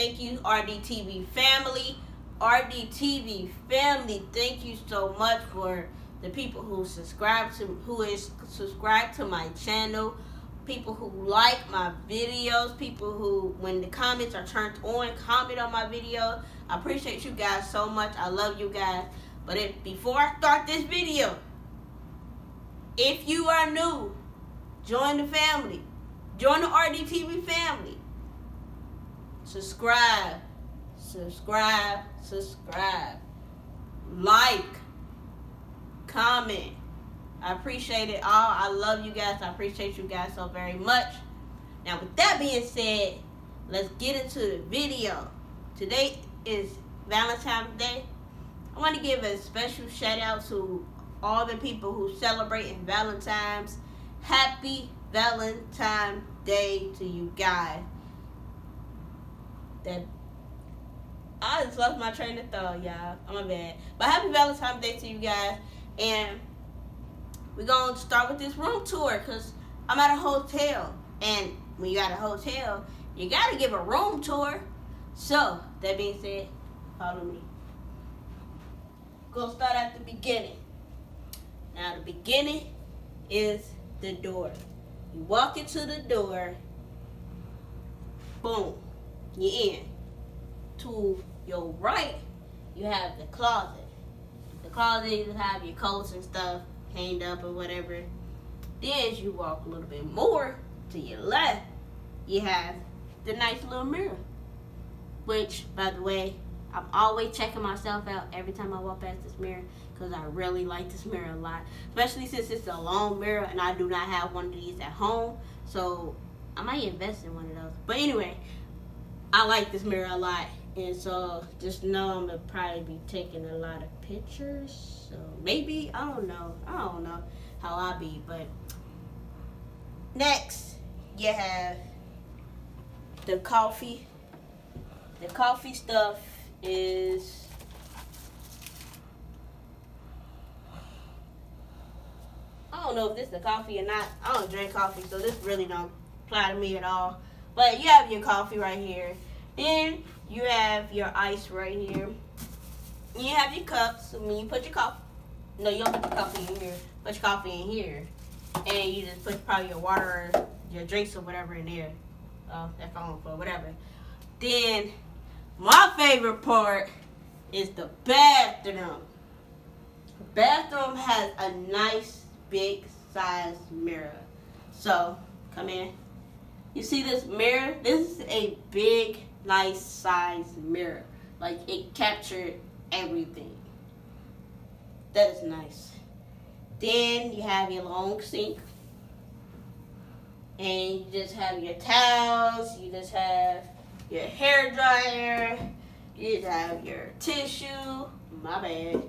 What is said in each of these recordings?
Thank you, RDTV family. RDTV family, thank you so much for the people who subscribe to who is subscribed to my channel, people who like my videos, people who when the comments are turned on, comment on my video. I appreciate you guys so much. I love you guys. But if before I start this video, if you are new, join the family. Join the RDTV family. Subscribe. Subscribe. Subscribe. Like. Comment. I appreciate it all. I love you guys. I appreciate you guys so very much. Now, with that being said, let's get into the video. Today is Valentine's Day. I want to give a special shout out to all the people who celebrate in Valentine's. Happy Valentine's Day to you guys. That I just lost my train of thought, y'all. Oh, I'm a bad. But happy Valentine's Day to you guys. And we're going to start with this room tour because I'm at a hotel. And when you're at a hotel, you got to give a room tour. So, that being said, follow me. Go start at the beginning. Now, the beginning is the door. You walk into the door, boom, you're in. To your right, you have the closet. The closet, you have your coats and stuff hanged up or whatever. Then as you walk a little bit more to your left, you have the nice little mirror. Which, by the way, I'm always checking myself out every time I walk past this mirror because I really like this mirror a lot. Especially since it's a long mirror and I do not have one of these at home. So I might invest in one of those. But anyway, I like this mirror a lot. And so just know I'm to probably be taking a lot of pictures. So maybe, I don't know. I don't know how I'll be. But next, you have the coffee. The coffee stuff is I don't know if this is the coffee or not. I don't drink coffee, so this really don't apply to me at all. But you have your coffee right here. Then you have your ice right here. You have your cups. When you put your coffee, no, you don't put your coffee in here. Put your coffee in here, and you just put probably your water, or your drinks, or whatever in there. Oh, that phone for whatever. Then my favorite part is the bathroom. Bathroom has a nice big size mirror. So, come in. You see this mirror? This is a big, nice size mirror. Like, it captured everything. That is nice. Then you have your long sink. And you just have your towels. You just have your hair dryer, you just have your tissue, my bad.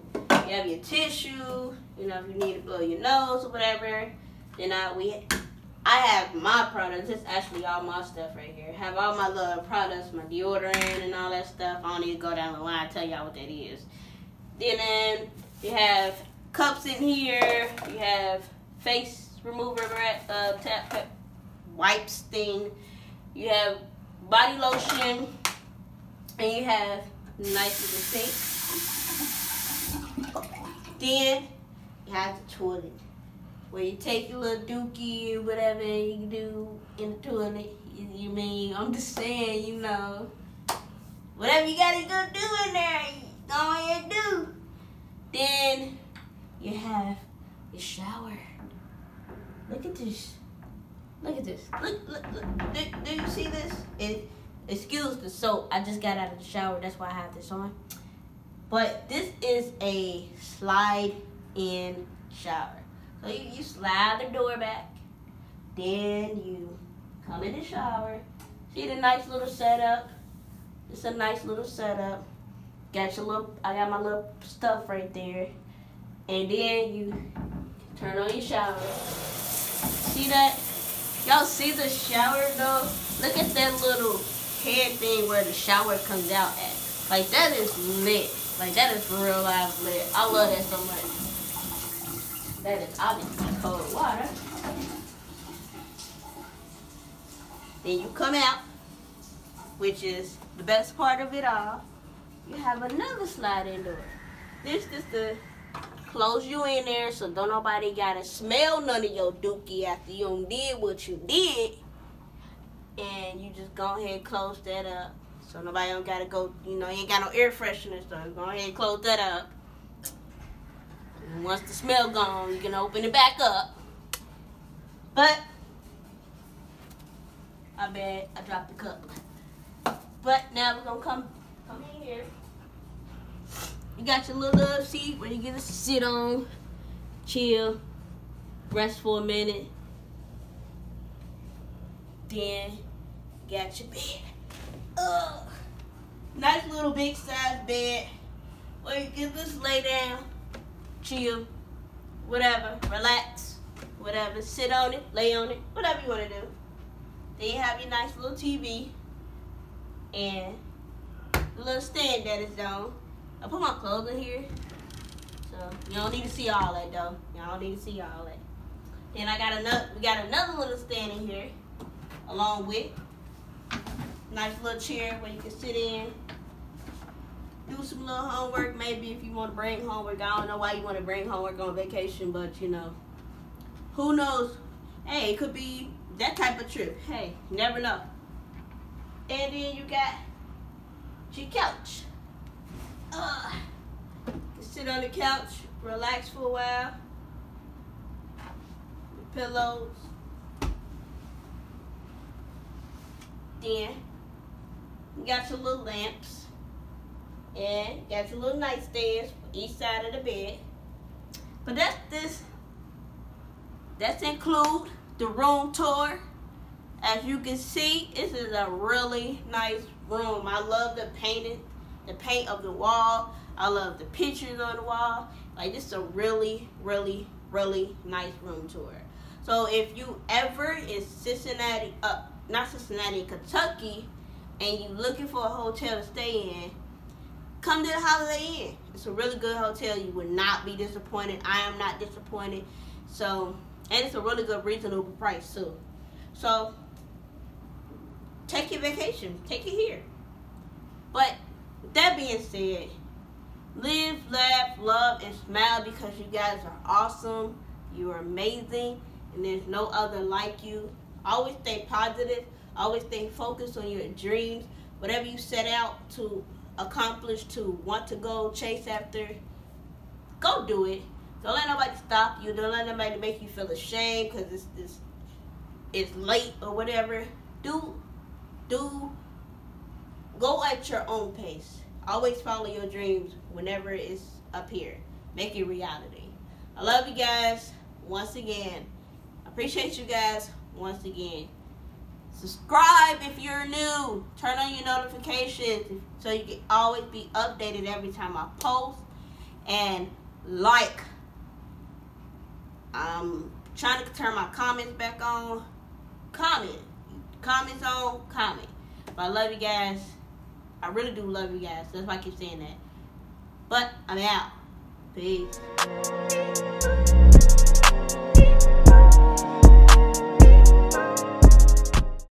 You have your tissue, you know, if you need to blow your nose or whatever. Then I we I have my products. It's actually all my stuff right here. have all my little products, my deodorant and all that stuff. I don't need to go down the line and tell y'all what that is. Then, then you have cups in here. You have face remover uh, tap wipes thing. You have body lotion, and you have nice little sink. Then you have the toilet, where you take your little dookie or whatever you do in the toilet. You, you mean, I'm just saying, you know, whatever you gotta go do in there, go ahead and do. Then you have your shower. Look at this. Look at this. Look, look, look. Do, do you see this? It, excuse the soap. I just got out of the shower. That's why I have this on. But this is a slide-in shower. So you, you slide the door back. Then you come in the shower. See the nice little setup? It's a nice little setup. Got your little, I got my little stuff right there. And then you turn on your shower. See that? Y'all see the shower though? Look at that little head thing where the shower comes out at. Like that is lit. Like that is real life lit. I love that so much. That is obviously cold water. Then you come out which is the best part of it all, you have another sliding door. This is the close you in there so don't nobody gotta smell none of your dookie after you did what you did. And you just go ahead and close that up. So nobody don't gotta go, you know, you ain't got no air freshener, so go ahead and close that up. Once the smell gone, you can open it back up. But I bet I dropped the cup. But now we're gonna come come in here. You got your little seat where you get to sit on, chill, rest for a minute. Then got your bed. Ugh. Nice little big size bed where you can just lay down, chill, whatever, relax, whatever, sit on it, lay on it, whatever you want to do. Then you have your nice little TV and the little stand that is on. I put my clothes in here. So you don't need to see all that though. Y'all don't need to see all that. Then I got another we got another little stand in here along with nice little chair where you can sit in. Do some little homework, maybe if you want to bring homework. I don't know why you want to bring homework on vacation, but you know. Who knows? Hey, it could be that type of trip. Hey, never know. And then you got your couch. Uh, sit on the couch, relax for a while. Your pillows. Then you got your little lamps. And got your little nightstands each side of the bed. But that's this. That's include the room tour. As you can see, this is a really nice room. I love the painting the paint of the wall. I love the pictures on the wall. Like this is a really, really, really nice room tour. So if you ever in Cincinnati, uh, not Cincinnati, Kentucky, and you looking for a hotel to stay in, come to the Holiday Inn. It's a really good hotel. You would not be disappointed. I am not disappointed. So, and it's a really good reasonable price too. So, take your vacation. Take it here. But that being said, live, laugh, love, and smile because you guys are awesome. You are amazing, and there's no other like you. Always stay positive. Always stay focused on your dreams. Whatever you set out to accomplish, to want to go chase after, go do it. Don't let nobody stop you. Don't let nobody make you feel ashamed because it's, it's it's late or whatever. Do do go at your own pace. Always follow your dreams whenever it's up here. Make it reality. I love you guys once again. Appreciate you guys once again. Subscribe if you're new. Turn on your notifications so you can always be updated every time I post. And like. I'm trying to turn my comments back on. Comment. Comments on. Comment. But I love you guys. I really do love you guys. That's why I keep saying that. But I'm out. Peace.